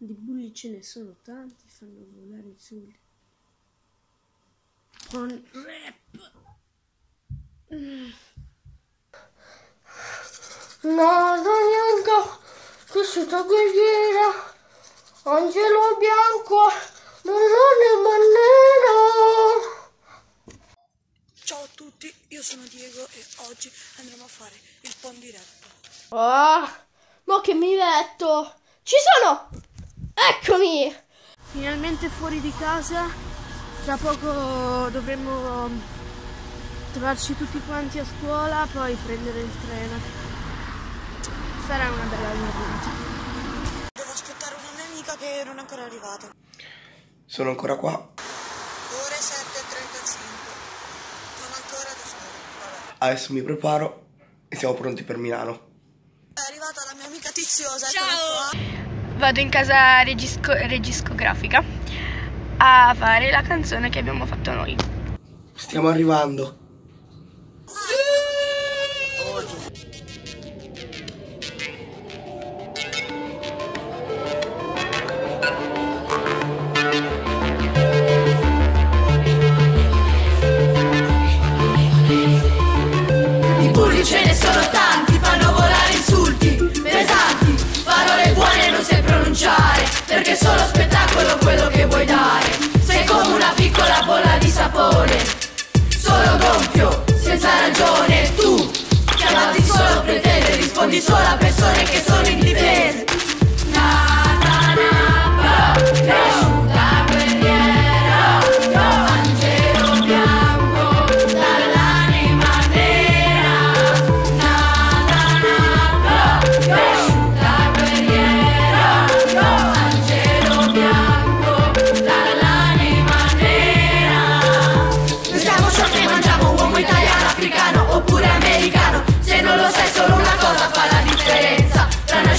Di bulli ce ne sono tanti, fanno volare i soli. Con rap. Mm. Che città guerriera, angelo bianco, marrone nero. Ciao a tutti, io sono Diego e oggi andremo a fare il pon di rap. Ah, mo che mi metto? Ci sono! Eccomi! Finalmente fuori di casa, tra poco dovremmo trovarci tutti quanti a scuola, poi prendere il treno. Sarà una bella giornata. Devo aspettare una mia amica che non è ancora arrivata. Sono ancora qua. Ore 7.35. Non ancora da solo. Vabbè. Adesso mi preparo e siamo pronti per Milano. È arrivata la mia amica tiziosa. Ciao! Vado in casa regisco- regiscografica a fare la canzone che abbiamo fatto noi. Stiamo arrivando. Di bulli ce ne sono tanti, spettacolo quello che vuoi dare. Sei come una piccola bolla di sapone, solo gonfio, senza ragione. Tu che avanti solo pretende, rispondi solo a persone che sono indifese.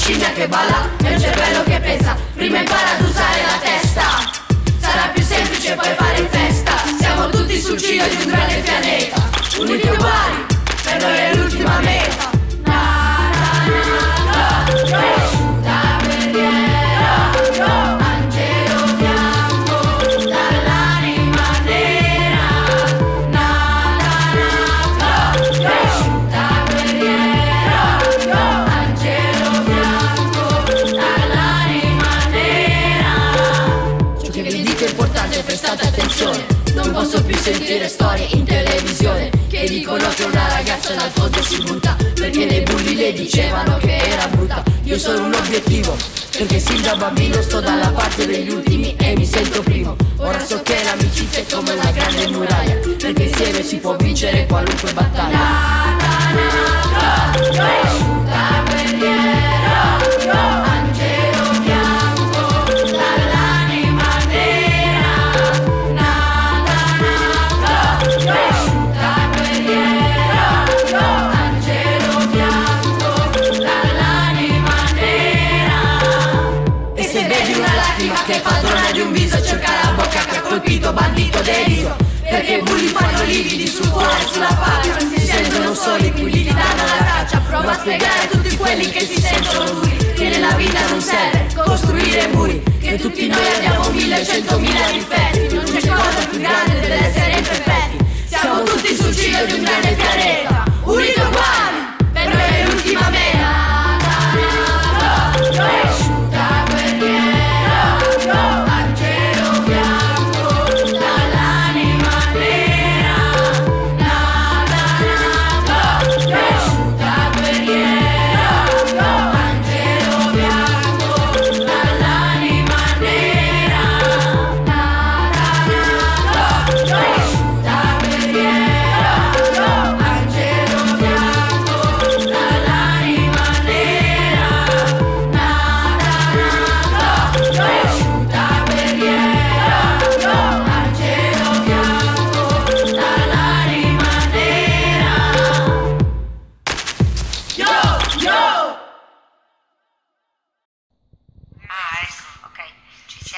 Scimmia che balla e un cervello che pensa. Prima impara ad sentire storie in televisione che dicono che una ragazza dal ponte si butta perché dei bulli le dicevano che era brutta. Io sono un obiettivo perché sin da bambino sto dalla parte degli ultimi e mi sento primo. Ora so che l'amicizia è come una grande muraglia perché insieme si può vincere qualunque battaglia. Na, na, na,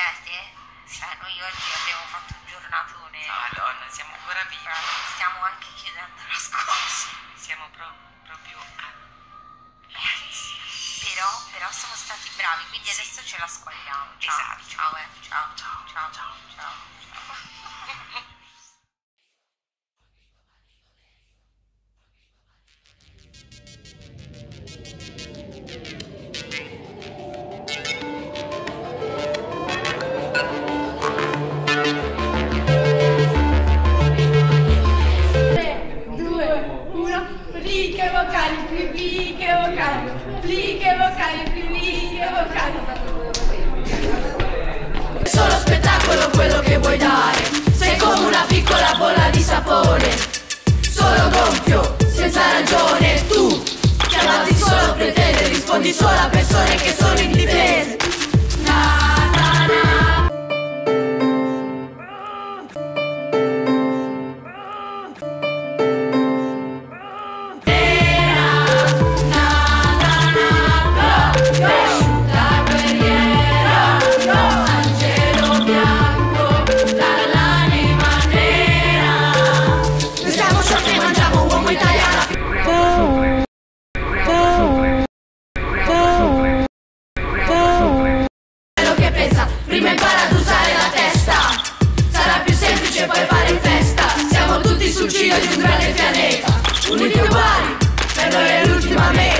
siete? Eh? Cioè, noi oggi abbiamo fatto un giornatone. Ah, madonna, siamo ancora vivi. Stiamo anche chiudendo la scorsa. Siamo pro- proprio a. Però, però siamo stati bravi, quindi sì. adesso ce la squagliamo. Ciao, esatto. ciao, eh. ciao, ciao, ciao, ciao. ciao. puoi dare. Sei come una piccola bolla di sapone. Solo gonfio, senza ragione. Tu, chiamati solo pretende Rispondi solo a persone che sono l'uscita di un grande pianeta. Uniti uguali, per noi è l'ultima meta.